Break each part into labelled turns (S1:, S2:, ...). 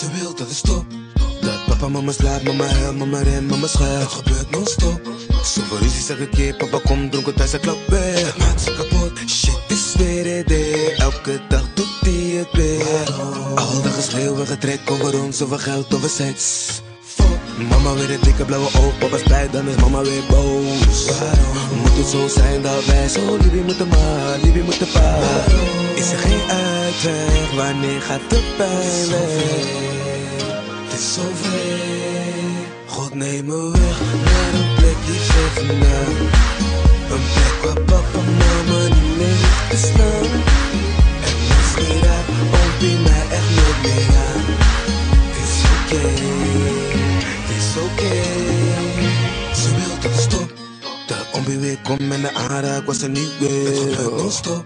S1: Ze wil dat het stopt. Dat papa mama slaat, mama huilt, mama rent, mama schuilt. Het gebeurt non-stop. Zoveel zeg ik keer, papa komt dronken thuis, hij klapt weg. Maakt ze kapot. Shit is weer day. Elke dag doet hij het weer. Al dag geschreeuw getrek over ons, over geld, over seks. Mama weer een dikke blauwe oog, papa spijt, dan is mama weer boos. Moet het zo zijn dat wij zo liefie moeten maar, liefie moeten pa? Uitweg, wanneer gaat de pijn weg? Het is zover. God neem me weg naar een plekje ver vandaan. Een plek waar papa mama niet meer hoeft te slaan. En misschien raakt oompie mij echt nooit meer aan. Het is oké, het is oké. Ze wil dat het stopt. Dat oompie weer komt en de aanraak was er niet weer. Het gebeurt non-stop.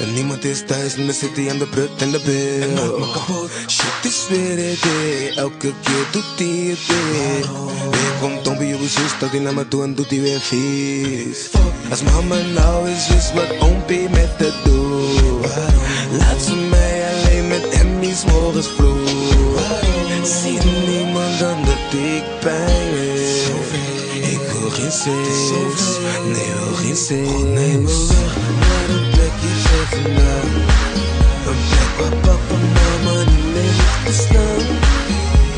S1: En niemand is thuis zit hij aan de brug en de bil. En maakt me kapot. Shit is weer het day. Elke keer doet hij het weer. Weer komt Tombi op zus, dat hij naar me toe en doet hij weer vies. Als mama nou eens wist wat oompie met het doet. Laat ze mij alleen met Emmy's morgens vroeg. Ziet niemand dan dat ik pijn heb. Neem me weg naar een plekje ver vandaan. Een plek waar papa mama niet meer hoeft te staan.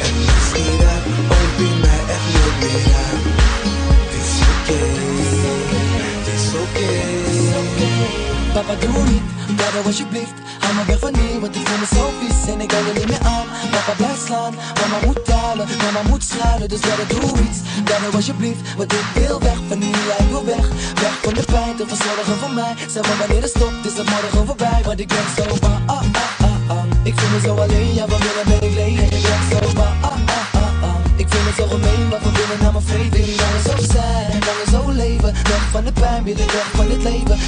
S1: En misschien raakt oompie mij echt nooit meer aan.
S2: Papa doe niet, vader alsjeblieft. Hou me weg van hier, want ik voel me zo vies. En ik hou er niet meer aan. Papa blijf slaan, mama moet huilen Mama moet schuilen, dus vader doe iets Vader alsjeblieft, want ik wil weg. Van hier ik wil weg, weg van de pijn. Te verzorgen voor mij. Zeg maar wanneer het stopt, is het morgen voorbij Want ik ben zo bang, ah, ah, ah, ah. Ik voel me zo alleen, ja van binnen ben ik leeg. Ik ben zo bang, ah, ah, ah, ah. Ik vind het zo gemeen, maar van binnen naar mijn vreed Wil niet langer zo zijn, langer zo leven. Weg van de pijn, wil ik weg van dit leven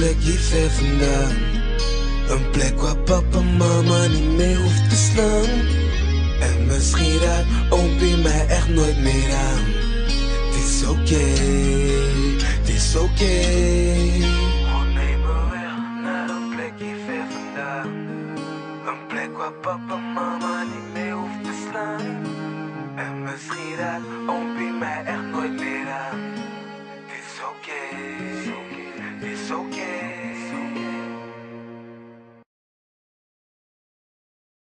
S1: een plekje ver. Een plek waar papa mama niet meer hoeft te slaan. En misschien raakt oompie mij echt nooit meer aan. Het is oké, het is oké. Me weg naar een plekje ver. Een plek waar papa mama niet meer hoeft te slaan. En misschien raakt oompie mij echt nooit meer aan. Het is oké, het is oké.